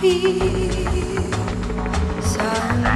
feel. Some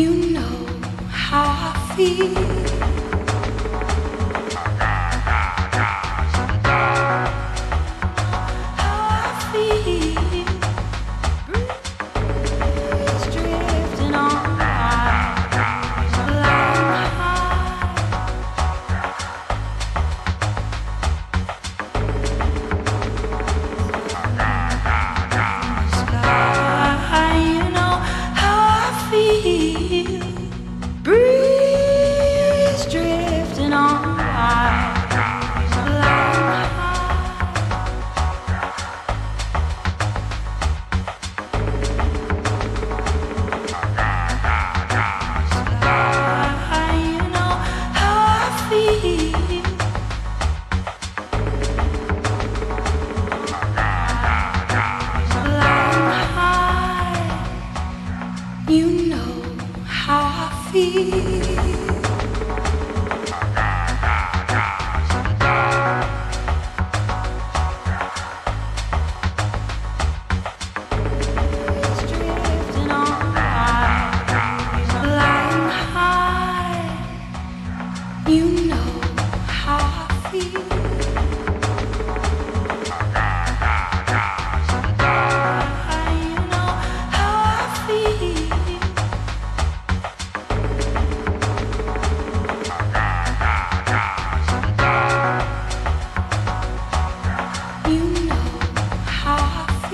you know how I feel. You.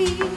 You.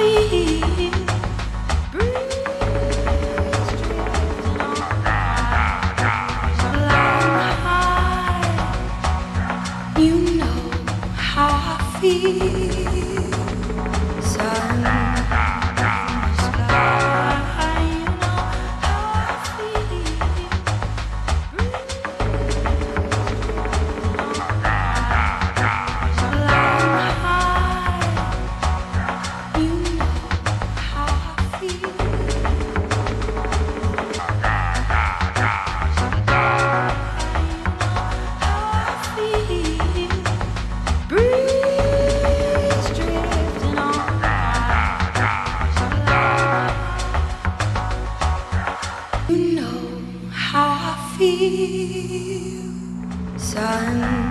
You know how I feel. Sun.